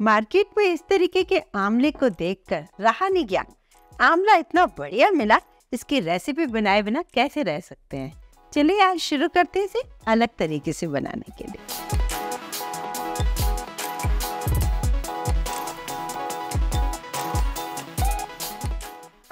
Market में इस तरीके के आमले को देखकर रहा नहीं गया। आमला इतना बढ़िया मिला, इसकी रेसिपी बनाए बिना कैसे रह सकते हैं? चलिए आज शुरू करते हैं इसे अलग तरीके से बनाने के लिए।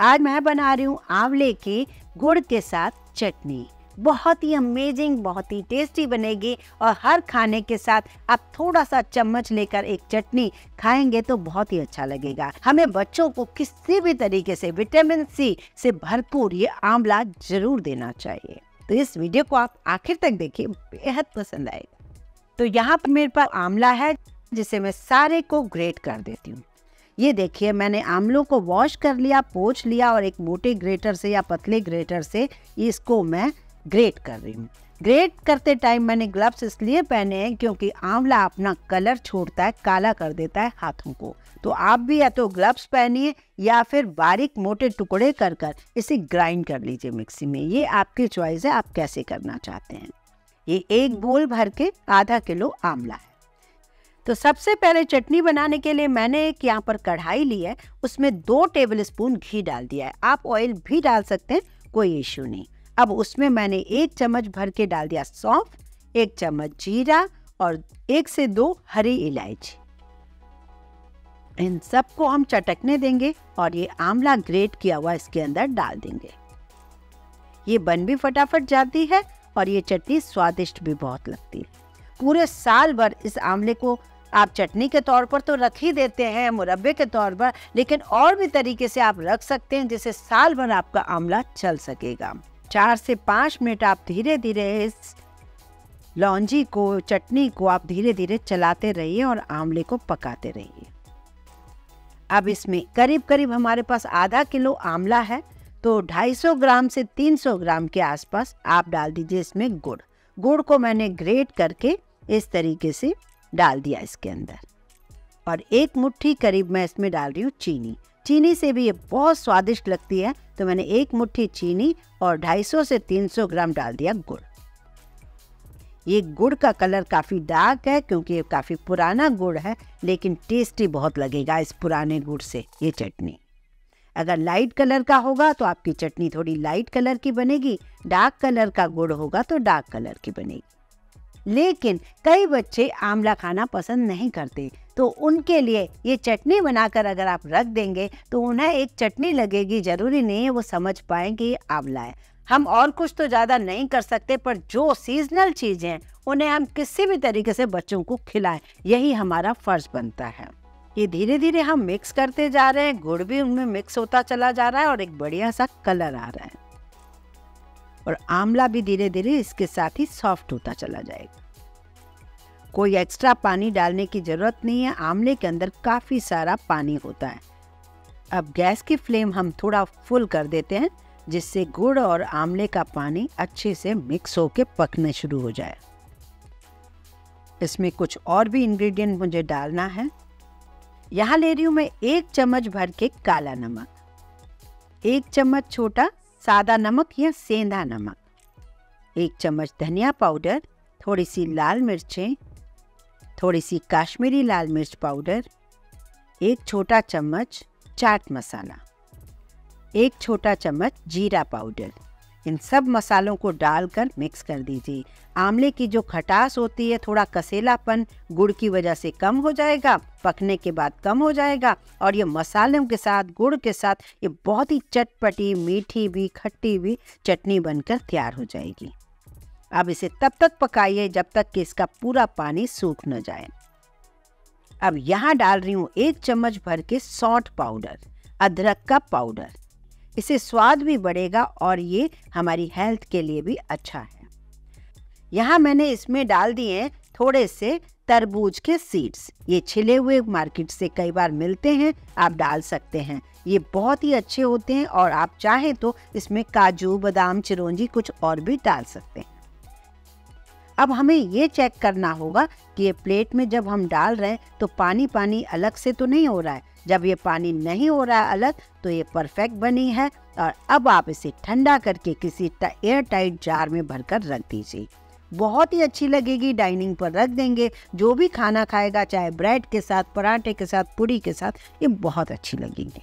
आज मैं बना रही हूँ आंवले की गुड़ के साथ चटनी। बहुत ही अमेजिंग बहुत ही टेस्टी बनेगी और हर खाने के साथ आप थोड़ा सा चम्मच लेकर एक चटनी खाएँगे तो बहुत ही अच्छा लगेगा। हमें बच्चों को किसी भी तरीके से विटामिन सी से भरपूर ये आंवला ज़रूर देना चाहिए। तो इस वीडियो को आप आखिर तक देखिए, बेहद पसंद आएगा तो यहाँ पर मेरे पास आंवला है, जिसे मैं सारे को ग्रेट कर देती हूँ। ये देखिए, मैंने आमलों को वॉश कर लिया, पोछ लिया और एक मोटे ग्रेटर से या पतले ग्रेटर से इसको मैं ग्रेट कर रही हूँ। ग्रेट करते टाइम मैंने ग्लव्स इसलिए पहने हैं क्योंकि आंवला अपना कलर छोड़ता है, काला कर देता है हाथों को। तो आप भी या तो ग्लव्स पहनिए या फिर बारीक मोटे टुकड़े कर कर इसे ग्राइंड कर लीजिए मिक्सी में। ये आपकी चॉइस है, आप कैसे करना चाहते हैं। ये एक बोल भर के आधा किलो आंवला है। तो सबसे पहले चटनी बनाने के लिए मैंने एक यहाँ पर कढ़ाई ली है, उसमें दो टेबल स्पून घी डाल दिया है। आप ऑयल भी डाल सकते हैं, कोई इश्यू नहीं। अब उसमें मैंने एक चम्मच भर के डाल दिया सौंफ, एक चम्मच जीरा और एक से दो हरी इलायची। इन सबको हम चटकने देंगे और ये आंवला ग्रेट किया हुआ इसके अंदर डाल देंगे। ये बन भी फटाफट जाती है और ये चटनी स्वादिष्ट भी बहुत लगती है। पूरे साल भर इस आंवले को आप चटनी के तौर पर तो रख ही देते हैं, मुरब्बे के तौर पर, लेकिन और भी तरीके से आप रख सकते हैं जिससे साल भर आपका आंवला चल सकेगा। चार से पाँच मिनट आप धीरे धीरे इस लौंजी को, चटनी को आप धीरे धीरे चलाते रहिए और आंवले को पकाते रहिए। अब इसमें करीब करीब हमारे पास आधा किलो आंवला है तो 250 ग्राम से 300 ग्राम के आसपास आप डाल दीजिए इसमें गुड़। गुड़ को मैंने ग्रेट करके इस तरीके से डाल दिया इसके अंदर। और एक मुट्ठी करीब मैं इसमें डाल रही हूँ चीनी। चीनी से भी ये बहुत स्वादिष्ट लगती है तो मैंने एक मुट्ठी चीनी और 250 से 300 ग्राम डाल दिया गुड़। ये गुड़ का कलर काफ़ी डार्क है क्योंकि ये काफ़ी पुराना गुड़ है, लेकिन टेस्टी बहुत लगेगा इस पुराने गुड़ से, ये चटनी। अगर लाइट कलर का होगा तो आपकी चटनी थोड़ी लाइट कलर की बनेगी डार्क कलर का गुड़ होगा तो डार्क कलर की बनेगी। लेकिन कई बच्चे आंवला खाना पसंद नहीं करते तो उनके लिए ये चटनी बनाकर अगर आप रख देंगे तो उन्हें एक चटनी लगेगी ज़रूरी नहीं है, वो समझ पाएँगे आंवला है। हम और कुछ तो ज़्यादा नहीं कर सकते, पर जो सीजनल चीज़ें हैं, उन्हें हम किसी भी तरीके से बच्चों को खिलाएँ, यही हमारा फ़र्ज़ बनता है। ये धीरे धीरे हम मिक्स करते जा रहे हैं, गुड़ भी उनमें मिक्स होता चला जा रहा है और एक बढ़िया सा कलर आ रहा है। और आंवला भी धीरे धीरे इसके साथ ही सॉफ्ट होता चला जाएगा। कोई एक्स्ट्रा पानी डालने की ज़रूरत नहीं है। आमले के अंदर काफ़ी सारा पानी होता है। अब गैस की फ्लेम हम थोड़ा फुल कर देते हैं, जिससे गुड़ और आमले का पानी अच्छे से मिक्स होके पकने शुरू हो जाए। इसमें कुछ और भी इंग्रेडिएंट मुझे डालना है। यहाँ ले रही हूँ मैं एक चम्मच भर के काला नमक, एक चम्मच छोटा सादा नमक या सेंधा नमक, एक चम्मच धनिया पाउडर, थोड़ी सी लाल मिर्चें थोड़ी सी काश्मीरी लाल मिर्च पाउडर, एक छोटा चम्मच चाट मसाला, एक छोटा चम्मच जीरा पाउडर। इन सब मसालों को डालकर मिक्स कर दीजिए। आमले की जो खटास होती है, थोड़ा कसेलापन गुड़ की वजह से कम हो जाएगा, पकने के बाद कम हो जाएगा और ये मसालों के साथ, गुड़ के साथ, ये बहुत ही चटपटी, मीठी भी, खट्टी भी चटनी बनकर तैयार हो जाएगी। अब इसे तब तक पकाइए जब तक कि इसका पूरा पानी सूख न जाए। अब यहाँ डाल रही हूँ एक चम्मच भर के सौंठ पाउडर अदरक का पाउडर इसे स्वाद भी बढ़ेगा और ये हमारी हेल्थ के लिए भी अच्छा है। यहाँ मैंने इसमें डाल दिए थोड़े से तरबूज के सीड्स ये छिले हुए मार्केट से कई बार मिलते हैं, आप डाल सकते हैं। ये बहुत ही अच्छे होते हैं और आप चाहें तो इसमें काजू, बादाम, चिरौंजी कुछ और भी डाल सकते हैं। अब हमें ये चेक करना होगा कि ये प्लेट में जब हम डाल रहे हैं तो पानी पानी अलग से तो नहीं हो रहा है। जब ये पानी नहीं हो रहा है अलग तो ये परफेक्ट बनी है और अब आप इसे ठंडा करके किसी एयर टाइट जार में भरकर रख दीजिए। बहुत ही अच्छी लगेगी डाइनिंग पर रख देंगे। जो भी खाना खाएगा, चाहे ब्रेड के साथ, पराठे के साथ, पूरी के साथ, ये बहुत अच्छी लगेगी।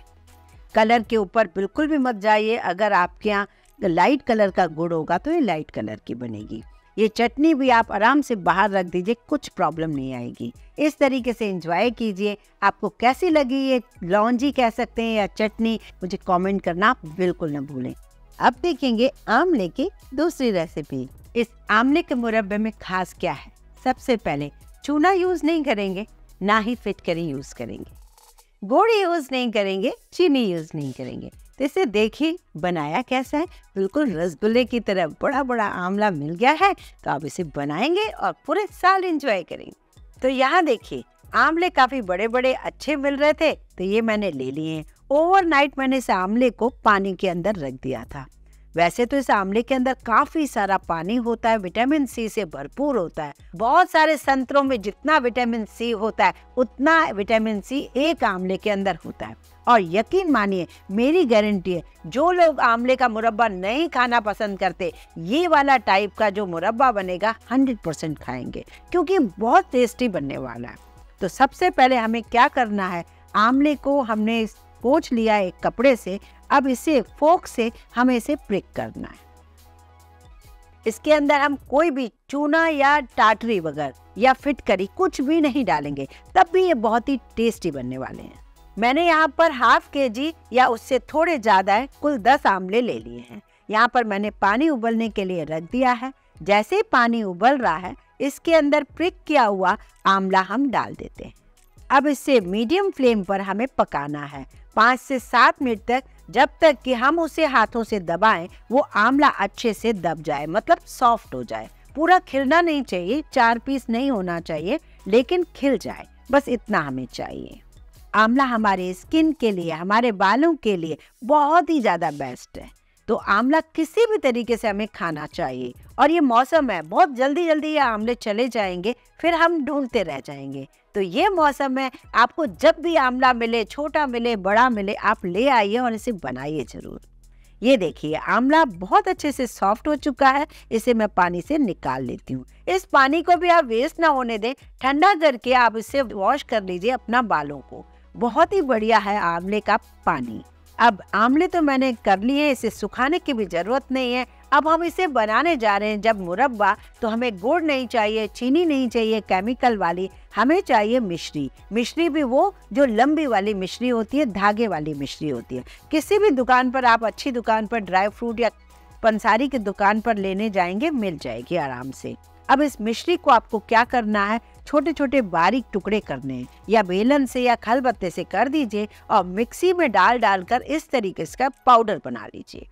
कलर के ऊपर बिल्कुल भी मत जाइए। अगर आपके यहाँ लाइट कलर का गुड़ होगा तो ये लाइट कलर की बनेगी। ये चटनी भी आप आराम से बाहर रख दीजिए, कुछ प्रॉब्लम नहीं आएगी। इस तरीके से एंजॉय कीजिए। आपको कैसी लगी ये लॉन्जी कह सकते हैं या चटनी, मुझे कमेंट करना बिल्कुल न भूलें। अब देखेंगे आमले की दूसरी रेसिपी इस आमले के मुरब्बे में खास क्या है? सबसे पहले चूना यूज़ नहीं करेंगे, ना ही फिटकरी यूज़ करेंगे। गुड़ यूज़ नहीं करेंगे, चीनी यूज़ नहीं करेंगे। तो इसे देखिए, बनाया कैसा है? बिल्कुल रसगुल्ले की तरह बड़ा बड़ा आंवला मिल गया है तो आप इसे बनाएँगे और पूरे साल एंजॉय करेंगे। तो यहाँ देखिए आमले काफ़ी बड़े बड़े अच्छे मिल रहे थे तो ये मैंने ले लिए ओवरनाइट मैंने इस आमले को पानी के अंदर रख दिया था। वैसे तो इस आमले के अंदर काफ़ी सारा पानी होता है विटामिन सी से भरपूर होता है। बहुत सारे संतरों में जितना विटामिन सी होता है, उतना विटामिन सी एक आंवले के अंदर होता है। और यकीन मानिए, मेरी गारंटी है, जो लोग आमले का मुरब्बा नहीं खाना पसंद करते, ये वाला टाइप का जो मुरब्बा बनेगा हंड्रेड परसेंट खाएँगे, क्योंकि बहुत टेस्टी बनने वाला है। तो सबसे पहले हमें क्या करना है? आमले को हमने पोच लिया एक कपड़े से, अब इसे फोक से हमें इसे प्रिक करना है। इसके अंदर हम कोई भी चूना या टाटरी वगैरह, या फिटकरी कुछ भी नहीं डालेंगे, तब भी ये बहुत ही टेस्टी बनने वाले हैं। मैंने यहाँ पर हाफ़ के जी या उससे थोड़े ज़्यादा कुल दस आमले ले लिए हैं। यहाँ पर मैंने पानी उबलने के लिए रख दिया है। जैसे ही पानी उबल रहा है, इसके अंदर प्रिक किया हुआ आमला हम डाल देते हैं। अब इसे मीडियम फ्लेम पर हमें पकाना है। पाँच से सात मिनट तक, जब तक कि हम उसे हाथों से दबाएँ, वो आमला अच्छे से दब जाए मतलब सॉफ्ट हो जाए। पूरा खिलना नहीं चाहिए, चार पीस नहीं होना चाहिए, लेकिन खिल जाए। बस इतना हमें चाहिए। आमला हमारे स्किन के लिए, हमारे बालों के लिए बहुत ही ज़्यादा बेस्ट है। तो आंवला किसी भी तरीके से हमें खाना चाहिए और ये मौसम है, बहुत जल्दी जल्दी ये आमले चले जाएँगे, फिर हम ढूंढते रह जाएँगे। तो ये मौसम है, आपको जब भी आमला मिले, छोटा मिले, बड़ा मिले, आप ले आइए और इसे बनाइए ज़रूर। ये देखिए, आंवला बहुत अच्छे से सॉफ्ट हो चुका है, इसे मैं पानी से निकाल लेती हूँ। इस पानी को भी आप वेस्ट ना होने दें, ठंडा करके आप इसे वॉश कर लीजिए अपना बालों को। बहुत ही बढ़िया है आंवले का पानी। अब आमले तो मैंने कर लिए, इसे सुखाने की भी ज़रूरत नहीं है। अब हम इसे बनाने जा रहे हैं, जब मुरब्बा तो हमें गुड़ नहीं चाहिए, चीनी नहीं चाहिए, केमिकल वाली, हमें चाहिए मिश्री। मिश्री भी वो, जो लंबी वाली मिश्री होती है, धागे वाली मिश्री होती है। किसी भी दुकान पर, आप अच्छी दुकान पर, ड्राई फ्रूट या पंसारी की दुकान पर लेने जाएँगे, मिल जाएगी आराम से। अब इस मिश्री को आपको क्या करना है? छोटे छोटे बारीक टुकड़े करने, या बेलन से या खलबत्ते से कर दीजिए और मिक्सी में डाल डालकर इस तरीके से पाउडर बना लीजिए।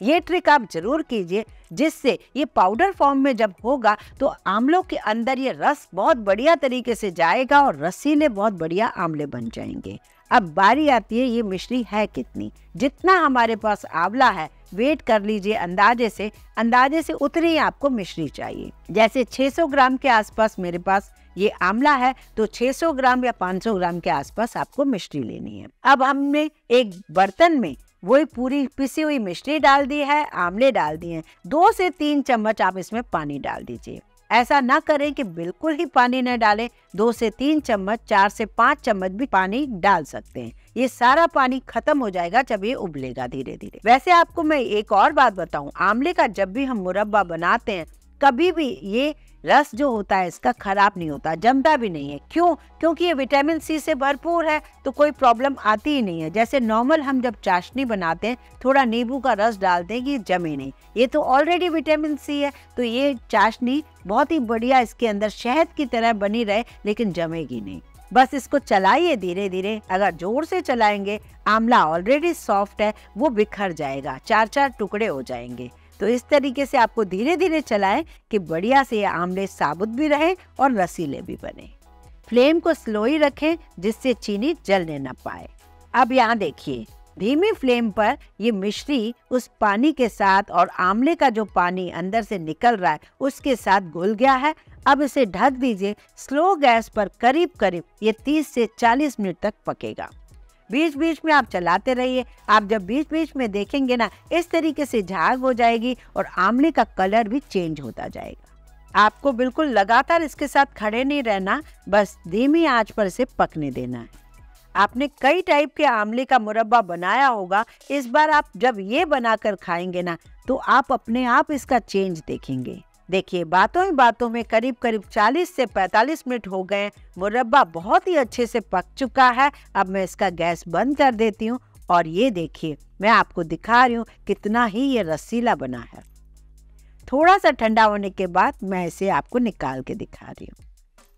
ये ट्रिक आप ज़रूर कीजिए, जिससे ये पाउडर फॉर्म में जब होगा तो आमलों के अंदर ये रस बहुत बढ़िया तरीके से जाएगा और रसीले बहुत बढ़िया आमले बन जाएँगे। अब बारी आती है ये मिश्री है कितनी। जितना हमारे पास आंवला है, वेट कर लीजिए अंदाजे से अंदाजे से उतनी ही आपको मिश्री चाहिए। जैसे 600 ग्राम के आसपास मेरे पास ये आंवला है तो 600 ग्राम या 500 ग्राम के आसपास आपको मिश्री लेनी है। अब हमने एक बर्तन में वही पूरी पिसी हुई मिश्री डाल दी है, आमले डाल दिए दो से तीन चम्मच आप इसमें पानी डाल दीजिए। ऐसा ना करें कि बिल्कुल ही पानी न डालें, दो से तीन चम्मच, चार से पाँच चम्मच भी पानी डाल सकते हैं। ये सारा पानी खत्म हो जाएगा जब ये उबलेगा धीरे धीरे वैसे आपको मैं एक और बात बताऊँ, आमले का जब भी हम मुरब्बा बनाते हैं, कभी भी ये रस जो होता है, इसका खराब नहीं होता, जमता भी नहीं है। क्यों? क्योंकि ये विटामिन सी से भरपूर है तो कोई प्रॉब्लम आती ही नहीं है। जैसे नॉर्मल हम जब चाशनी बनाते हैं, थोड़ा नींबू का रस डालते हैं कि जमे नहीं। ये तो ऑलरेडी विटामिन सी है तो ये चाशनी बहुत ही बढ़िया इसके अंदर शहद की तरह बनी रहे, लेकिन जमेगी नहीं। बस इसको चलाइए धीरे धीरे अगर ज़ोर से चलाएँगे, आंवला ऑलरेडी सॉफ्ट है, वो बिखर जाएगा चार चार टुकड़े हो जाएँगे। तो इस तरीके से आपको धीरे धीरे चलाएँ कि बढ़िया से ये आमले साबुत भी रहे और रसीले भी बने। फ्लेम को स्लो ही रखें जिससे चीनी जलने न पाए। अब यहाँ देखिए, धीमी फ्लेम पर ये मिश्री उस पानी के साथ और आमले का जो पानी अंदर से निकल रहा है, उसके साथ घुल गया है। अब इसे ढक दीजिए, स्लो गैस पर करीब करीब ये 30 से 40 मिनट तक पकेगा। बीच बीच में आप चलाते रहिए। आप जब बीच बीच में देखेंगे ना, इस तरीके से झाग हो जाएगी और आमले का कलर भी चेंज होता जाएगा। आपको बिल्कुल लगातार इसके साथ खड़े नहीं रहना, बस धीमी आँच पर इसे पकने देना है। आपने कई टाइप के आमले का मुरब्बा बनाया होगा, इस बार आप जब ये बनाकर खाएँगे ना तो आप अपने आप इसका चेंज देखेंगे। देखिए, बातों ही बातों में करीब करीब 40 से 45 मिनट हो गए मुरब्बा बहुत ही अच्छे से पक चुका है। अब मैं इसका गैस बंद कर देती हूँ और ये देखिए, मैं आपको दिखा रही हूँ कितना ही ये रसीला बना है। थोड़ा सा ठंडा होने के बाद मैं इसे आपको निकाल के दिखा रही हूँ।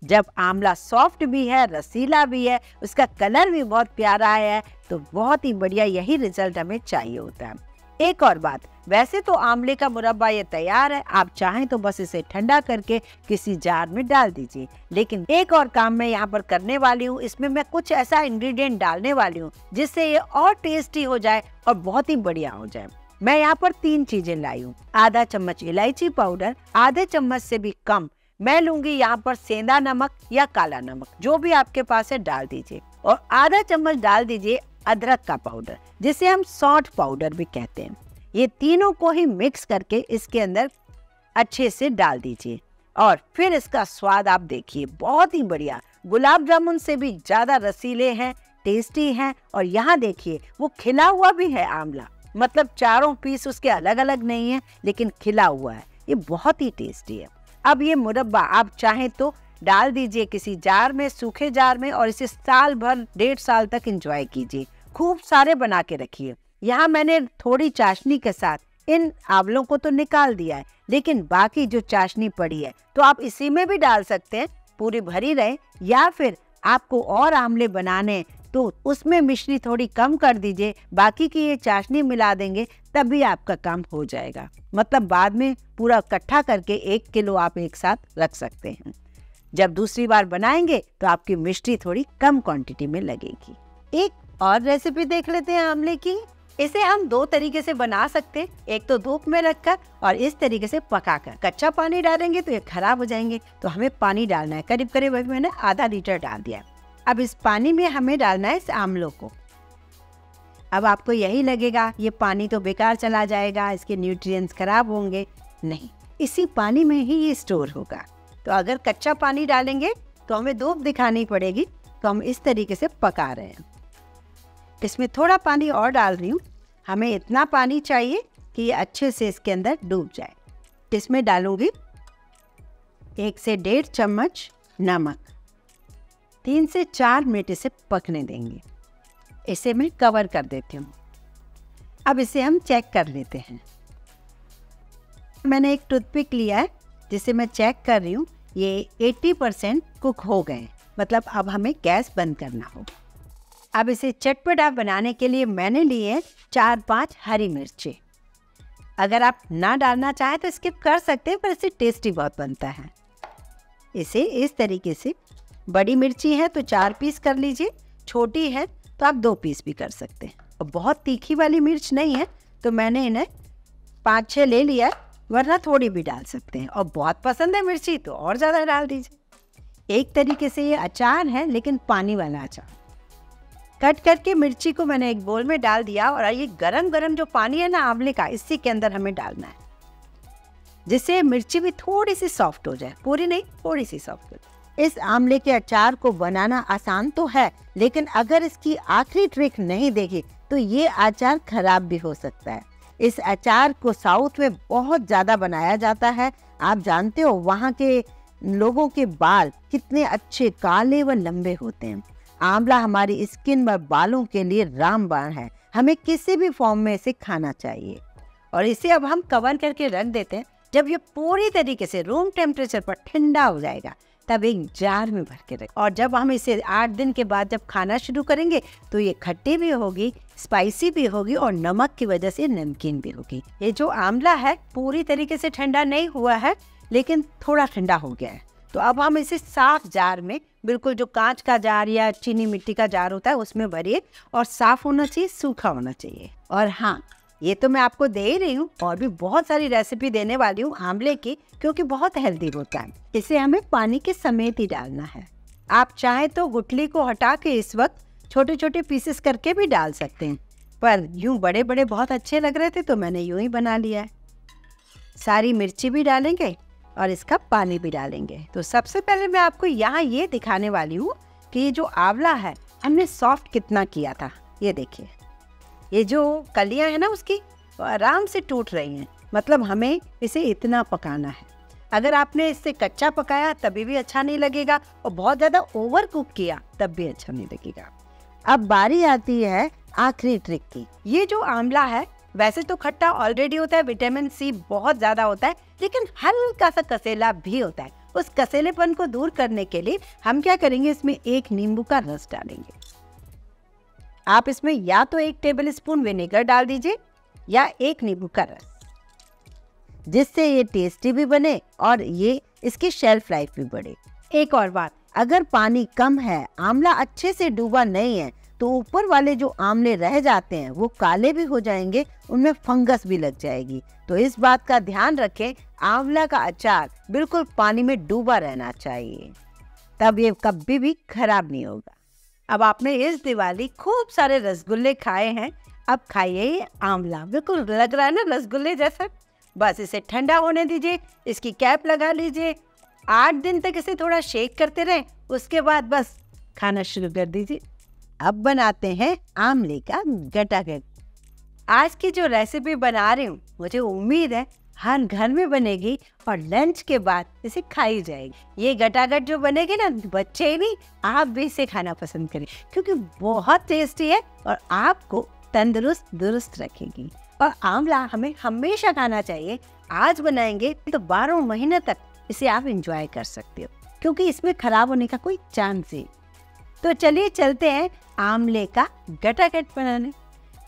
जब आंवला सॉफ्ट भी है, रसीला भी है, उसका कलर भी बहुत प्यारा है तो बहुत ही बढ़िया यही रिज़ल्ट हमें चाहिए होता है। एक और बात, वैसे तो आंवले का मुरब्बा ये तैयार है, आप चाहें तो बस इसे ठंडा करके किसी जार में डाल दीजिए। लेकिन एक और काम मैं यहाँ पर करने वाली हूँ, इसमें मैं कुछ ऐसा इंग्रेडिएंट डालने वाली हूँ, जिससे ये और टेस्टी हो जाए और बहुत ही बढ़िया हो जाए। मैं यहाँ पर तीन चीज़ें लाई हूँ, आधा चम्मच इलायची पाउडर, आधे चम्मच से भी कम। मैं लूँगी यहाँ पर सेंधा नमक या काला नमक, जो भी आपके पास है डाल दीजिए। और आधा चम्मच डाल दीजिए अदरक का पाउडर जिसे हम सॉल्ट पाउडर भी कहते हैं। ये तीनों को ही मिक्स करके इसके अंदर अच्छे से डाल दीजिए। और फिर इसका स्वाद आप देखिए, बहुत ही बढ़िया। गुलाब जामुन से भी ज़्यादा रसीले हैं टेस्टी हैं, और यहाँ देखिए, वो खिला हुआ भी है आंवला। मतलब चारों पीस उसके अलग अलग नहीं है, लेकिन खिला हुआ है। ये बहुत ही टेस्टी है। अब ये मुरब्बा, आप चाहें तो डाल दीजिए किसी जार में, सूखे जार में, और इसे साल भर, डेढ़ साल तक एंजॉय कीजिए। खूब सारे बना के रखिए। यहाँ मैंने थोड़ी चाशनी के साथ इन आंवलों को तो निकाल दिया है, लेकिन बाकी जो चाशनी पड़ी है तो आप इसी में भी डाल सकते हैं, पूरी भरी रहे, या फिर आपको और आंवले बनाने तो उसमें मिश्री थोड़ी कम कर दीजिए, बाकी की ये चाशनी मिला देंगे, तब भी आपका काम हो जाएगा। मतलब बाद में पूरा इकट्ठा करके एक किलो आप एक साथ रख सकते हैं। जब दूसरी बार बनाएँगे तो आपकी मिश्री थोड़ी कम क्वांटिटी में लगेगी। एक और रेसिपी देख लेते हैं आमले की। इसे हम दो तरीके से बना सकते हैं। एक तो धूप में रखकर और इस तरीके से पकाकर। कच्चा पानी डालेंगे तो ये खराब हो जाएँगे। तो हमें पानी डालना है। करीब करीब अभी मैंने आधा लीटर डाल दिया अब इस पानी में हमें डालना है इस आमलों को। अब आपको यही लगेगा, ये पानी तो बेकार चला जाएगा, इसके न्यूट्रिएंट्स खराब होंगे। नहीं, इसी पानी में ही ये स्टोर होगा। तो अगर कच्चा पानी डालेंगे तो हमें धूप दिखानी पड़ेगी। तो हम इस तरीके से पका रहे हैं। इसमें थोड़ा पानी और डाल रही हूँ। हमें इतना पानी चाहिए कि ये अच्छे से इसके अंदर डूब जाए। इसमें डालूँगी एक से डेढ़ चम्मच नमक। तीन से चार मिनट इसे पकने देंगे। इसे मैं कवर कर देती हूँ। अब इसे हम चेक कर लेते हैं। मैंने एक टूथपिक लिया है, जिसे मैं चेक कर रही हूँ। ये 80 परसेंट कुक हो गए मतलब अब हमें गैस बंद करना होगा। अब इसे चटपटा बनाने के लिए मैंने लिए चार पाँच हरी मिर्ची। अगर आप ना डालना चाहें तो स्किप कर सकते हैं, पर इससे टेस्टी बहुत बनता है। इसे इस तरीके से, बड़ी मिर्ची है तो चार पीस कर लीजिए, छोटी है तो आप दो पीस भी कर सकते हैं। और बहुत तीखी वाली मिर्च नहीं है तो मैंने इन्हें पाँच छः ले लिया वरना थोड़ी भी डाल सकते हैं। और बहुत पसंद है मिर्ची तो और ज़्यादा डाल दीजिए। एक तरीके से ये अचार है, लेकिन पानी वाला अचार। कट करके मिर्ची को मैंने एक बोल में डाल दिया और ये गरम गरम जो पानी है ना आंवले का, इसी के अंदर हमें डालना है। जिससे मिर्ची भी थोड़ी सी सॉफ्ट हो जाए। पूरी नहीं थोड़ी सी सॉफ्ट हो जाए। इस आंवले के अचार को बनाना आसान तो है, लेकिन अगर इसकी आखिरी ट्रिक नहीं देखी तो ये अचार खराब भी हो सकता है। इस अचार को साउथ में बहुत ज़्यादा बनाया जाता है। आप जानते हो, वहाँ के लोगों के बाल कितने अच्छे, काले व लंबे होते हैं। आंवला हमारी स्किन व बालों के लिए रामबाण है। हमें किसी भी फॉर्म में इसे खाना चाहिए। और इसे अब हम कवर करके रख देते हैं। जब ये पूरी तरीके से रूम टेम्परेचर पर ठंडा हो जाएगा, तब एक जार में भर के रख। और जब हम इसे आठ दिन के बाद जब खाना शुरू करेंगे तो ये खट्टी भी होगी स्पाइसी भी होगी और नमक की वजह से नमकीन भी होगी। ये जो आंवला है, पूरी तरीके से ठंडा नहीं हुआ है, लेकिन थोड़ा ठंडा हो गया है। तो अब हम इसे साफ़ जार में बिल्कुल जो कांच का जार या चीनी मिट्टी का जार होता है, उसमें भरिए और साफ़ होना चाहिए, सूखा होना चाहिए। और हाँ ये तो मैं आपको दे ही रही हूँ और भी बहुत सारी रेसिपी देने वाली हूँ आंवले की, क्योंकि बहुत हेल्दी होता है। इसे हमें पानी के समेत ही डालना है। आप चाहें तो गुठली को हटा के इस वक्त छोटे छोटे पीसेस करके भी डाल सकते हैं। पर यूँ बड़े बड़े बहुत अच्छे लग रहे थे तो मैंने यूँ ही बना लिया है। सारी मिर्ची भी डालेंगे और इसका पानी भी डालेंगे। तो सबसे पहले मैं आपको यहाँ ये दिखाने वाली हूँ कि ये जो आंवला है, हमने सॉफ्ट कितना किया था। ये देखिए। ये जो कलियाँ हैं ना उसकी, वो आराम से टूट रही हैं। मतलब हमें इसे इतना पकाना है। अगर आपने इससे कच्चा पकाया, तभी भी अच्छा नहीं लगेगा और बहुत ज़्यादा ओवर कुक किया, तब भी अच्छा नहीं लगेगा। अब बारी आती है आखिरी ट्रिक की। ये जो आंवला है, वैसे तो खट्टा ऑलरेडी होता है विटामिन सी बहुत ज़्यादा होता है लेकिन हल्का सा कसेला भी होता है। उस कसेलेपन को दूर करने के लिए हम क्या करेंगे? इसमें एक नींबू का रस डालेंगे। आप इसमें या तो एक टेबल स्पून विनेगर डाल दीजिए, या एक नींबू का रस। जिससे ये टेस्टी भी बने और ये इसकी शेल्फ लाइफ भी बढ़े। एक और बात, अगर पानी कम है, आंवला अच्छे से डूबा नहीं है तो ऊपर वाले जो आमले रह जाते हैं, वो काले भी हो जाएँगे, उनमें फंगस भी लग जाएगी। तो इस बात का ध्यान रखें, आंवला का अचार बिल्कुल पानी में डूबा रहना चाहिए। तब ये कभी भी खराब नहीं होगा। अब आपने इस दिवाली खूब सारे रसगुल्ले खाए हैं, अब खाइए ये आंवला। बिल्कुल लग रहा है ना रसगुल्ले जैसा? बस इसे ठंडा होने दीजिए, इसकी कैप लगा लीजिए। आठ दिन तक इसे थोड़ा शेक करते रहें, उसके बाद बस खाना शुरू कर दीजिए। अब बनाते हैं आमले का गटागट आज की जो रेसिपी बना रही हूँ, मुझे उम्मीद है हर घर में बनेगी और लंच के बाद इसे खाई जाएगी। ये गटागट जो बनेगी ना, बच्चे नहीं, आप भी इसे खाना पसंद करें, क्योंकि बहुत टेस्टी है और आपको तंदुरुस्त, दुरुस्त रखेगी। और आंवला हमें हमेशा खाना चाहिए। आज बनाएँगे तो बारह महीने तक इसे आप इंजॉय कर सकते हो, क्योंकि इसमें खराब होने का कोई चांस ही तो चलिए चलते हैं आमले का गटागट बनाने।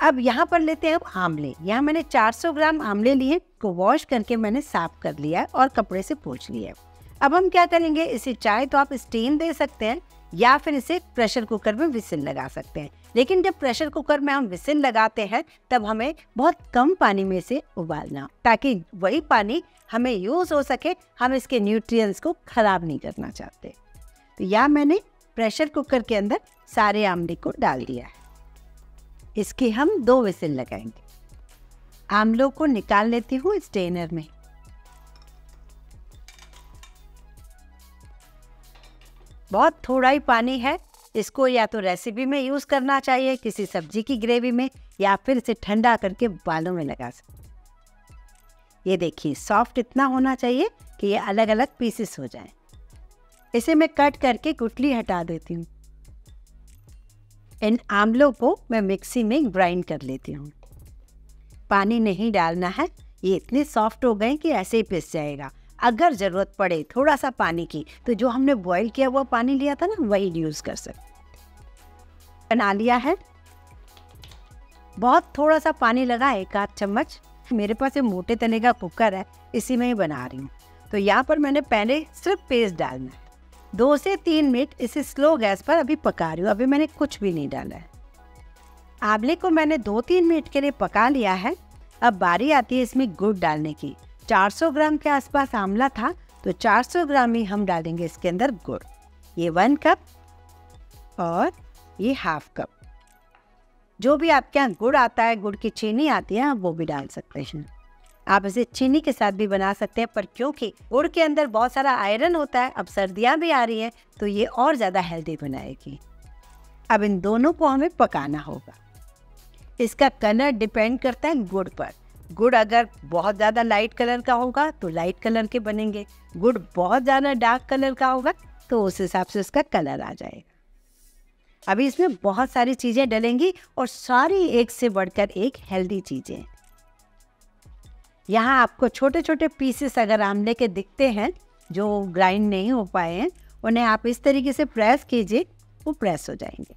अब यहाँ पर लेते हैं अब आमले। यहाँ मैंने 400 ग्राम आमले लिए को वॉश करके मैंने साफ़ कर लिया और कपड़े से पोछ लिया अब हम क्या करेंगे, इसे चाहे तो आप स्टीम दे सकते हैं, या फिर इसे प्रेशर कुकर में विसिल लगा सकते हैं। लेकिन जब प्रेशर कुकर में हम विसिल लगाते हैं, तब हमें बहुत कम पानी में से उबालना, ताकि वही पानी हमें यूज़ हो सके, हम इसके न्यूट्रिएंट्स को खराब नहीं करना चाहते। तो या मैंने प्रेशर कुकर के अंदर सारे आमले को डाल दिया है। इसके हम दो विसिल लगाएँगे। आमलों को निकाल लेती हूँ स्टेनर में। बहुत थोड़ा ही पानी है। इसको या तो रेसिपी में यूज़ करना चाहिए, किसी सब्ज़ी की ग्रेवी में, या फिर इसे ठंडा करके बालों में लगा सकते ये देखिए सॉफ्ट इतना होना चाहिए कि ये अलग अलग पीसेस हो जाएँ। इसे मैं कट करके गुटली हटा देती हूँ। इन आमलों को मैं मिक्सी में ग्राइंड कर लेती हूँ। पानी नहीं डालना है, ये इतने सॉफ्ट हो गए कि ऐसे ही पिस जाएगा। अगर ज़रूरत पड़े थोड़ा सा पानी की तो जो हमने बॉईल किया हुआ पानी लिया था ना, वही यूज़ कर सकते बना लिया है। बहुत थोड़ा सा पानी लगा, एक आध चम्मच। मेरे पास ये मोटे तने का कुकर है, इसी में ही बना रही हूँ। तो यहाँ पर मैंने पहले सिर्फ़ पेस्ट डालना है। दो से तीन मिनट इसे स्लो गैस पर अभी पका रही हूँ। अभी मैंने कुछ भी नहीं डाला है। आंवले को मैंने दो तीन मिनट के लिए पका लिया है। अब बारी आती है इसमें गुड़ डालने की। 400 ग्राम के आसपास आंवला था तो 400 ग्राम ही हम डालेंगे इसके अंदर गुड़। ये वन कप और ये हाफ़ कप। जो भी आपके यहाँ गुड़ आता है, गुड़ की चीनी आती है, आप वो भी डाल सकते हैं। आप इसे चीनी के साथ भी बना सकते हैं, पर क्योंकि गुड़ के अंदर बहुत सारा आयरन होता है, अब सर्दियाँ भी आ रही हैं तो ये और ज़्यादा हेल्दी बनाएगी। अब इन दोनों को हमें पकाना होगा। इसका कलर डिपेंड करता है गुड़ पर। गुड़ अगर बहुत ज़्यादा लाइट कलर का होगा तो लाइट कलर के बनेंगे। गुड़ बहुत ज़्यादा डार्क कलर का होगा तो उस हिसाब से उसका कलर आ जाएगा। अभी इसमें बहुत सारी चीज़ें डलेंगी और सारी एक से बढ़कर एक हेल्दी चीज़ें। यहाँ आपको छोटे छोटे पीसेस अगर आमले के दिखते हैं, जो ग्राइंड नहीं हो पाए हैं, उन्हें आप इस तरीके से प्रेस कीजिए, वो प्रेस हो जाएँगे।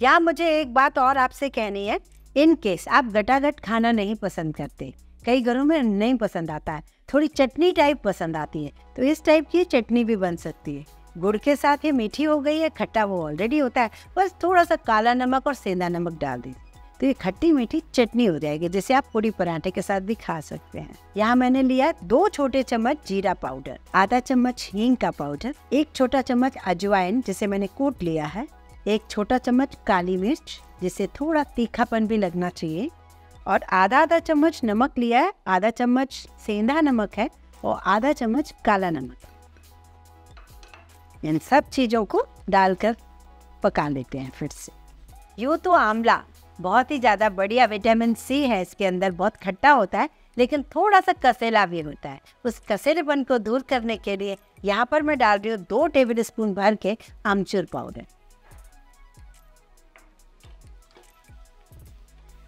यहाँ मुझे एक बात और आपसे कहनी है इन केस आप गटागट खाना नहीं पसंद करते, कई घरों में नहीं पसंद आता है, थोड़ी चटनी टाइप पसंद आती है तो इस टाइप की चटनी भी बन सकती है। गुड़ के साथ ये मीठी हो गई है, खट्टा वो ऑलरेडी होता है, बस थोड़ा सा काला नमक और सेंधा नमक डाल दीजिए। तो ये खट्टी मीठी चटनी हो जाएगी, जिसे आप पूरी पराठे के साथ भी खा सकते हैं। यहाँ मैंने लिया दो छोटे चम्मच जीरा पाउडर, आधा चम्मच हींग का पाउडर, एक छोटा चम्मच अजवाइन, जिसे मैंने कूट लिया है, एक छोटा चम्मच काली मिर्च, जिसे थोड़ा तीखापन भी लगना चाहिए, और आधा आधा चम्मच नमक लिया है, आधा चम्मच सेंधा नमक है, और आधा चम्मच काला नमक। इन सब चीज़ों को डालकर पका लेते हैं फिर से। यूँ तो आंवला बहुत ही ज़्यादा बढ़िया विटामिन सी है इसके अंदर, बहुत खट्टा होता है, लेकिन थोड़ा सा कसेला भी होता है। उस कसेलेपन को दूर करने के लिए यहाँ पर मैं डाल रही हूँ दो टेबल स्पून भर के आमचूर पाउडर।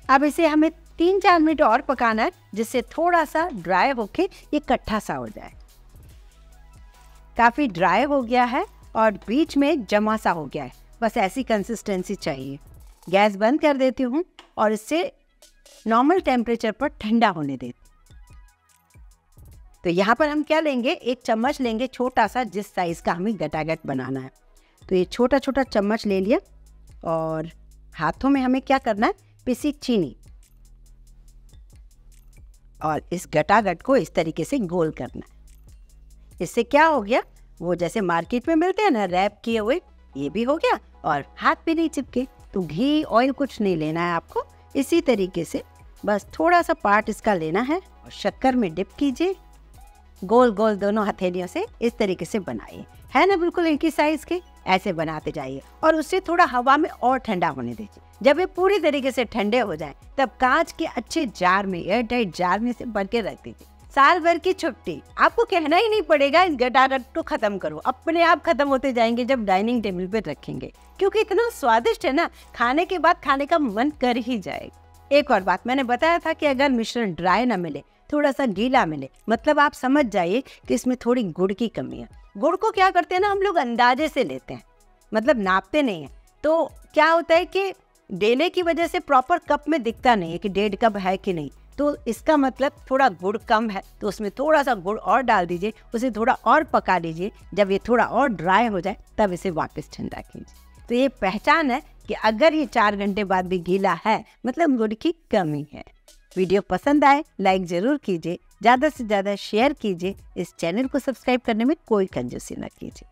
अब इसे हमें तीन चार मिनट और पकाना है, जिससे थोड़ा सा ड्राई होके ये कट्ठा सा हो जाए। काफ़ी ड्राई हो गया है और बीच में जमा सा हो गया है। बस ऐसी कंसिस्टेंसी चाहिए। गैस बंद कर देती हूँ और इससे नॉर्मल टेम्परेचर पर ठंडा होने देती तो यहाँ पर हम क्या लेंगे? एक चम्मच लेंगे छोटा सा, जिस साइज़ का हमें गटागट बनाना है। तो ये छोटा छोटा चम्मच ले लिया और हाथों में हमें क्या करना है? पिसी चीनी। और इस गटागट को इस तरीके से गोल करना है। इससे क्या हो गया? वो जैसे मार्केट में मिलते हैं ना, रैप किए हुए, ये भी हो गया और हाथ भी नहीं चिपके। तो घी ऑयल कुछ नहीं लेना है आपको। इसी तरीके से बस थोड़ा सा पार्ट इसका लेना है और शक्कर में डिप कीजिए। गोल गोल दोनों हथेलियों से इस तरीके से बनाइए। है ना बिल्कुल एक ही साइज़ के? ऐसे बनाते जाइए और उससे थोड़ा हवा में और ठंडा होने दीजिए। जब ये पूरी तरीके से ठंडे हो जाए, तब कांच के अच्छे जार में एयर टाइट जार में से भर के रख दीजिए। साल भर की छुट्टी। आपको कहना ही नहीं पड़ेगा इस गटागट को खत्म करो। अपने आप खत्म होते जाएँगे जब डाइनिंग टेबल पे रखेंगे। क्योंकि इतना स्वादिष्ट है ना, खाने के बाद खाने का मन कर ही जाएगा एक और बात, मैंने बताया था कि अगर मिश्रण ड्राई ना मिले थोड़ा सा गीला मिले मतलब आप समझ जाइए कि इसमें थोड़ी गुड़ की कमी है। गुड़ को क्या करते हैं ना, हम लोग अंदाजे से लेते हैं मतलब नापते नहीं है। तो क्या होता है कि डेले की वजह से प्रॉपर कप में दिखता नहीं है कि डेढ़ कप है कि नहीं। तो इसका मतलब थोड़ा गुड़ कम है तो उसमें थोड़ा सा गुड़ और डाल दीजिए, उसे थोड़ा और पका लीजिए। जब ये थोड़ा और ड्राई हो जाए, तब इसे वापस ठंडा कीजिए। तो ये पहचान है कि अगर ये चार घंटे बाद भी गीला है मतलब गुड़ की कमी है। वीडियो पसंद आए, लाइक ज़रूर कीजिए, ज़्यादा से ज़्यादा शेयर कीजिए। इस चैनल को सब्सक्राइब करने में कोई कंजूसी न कीजिए।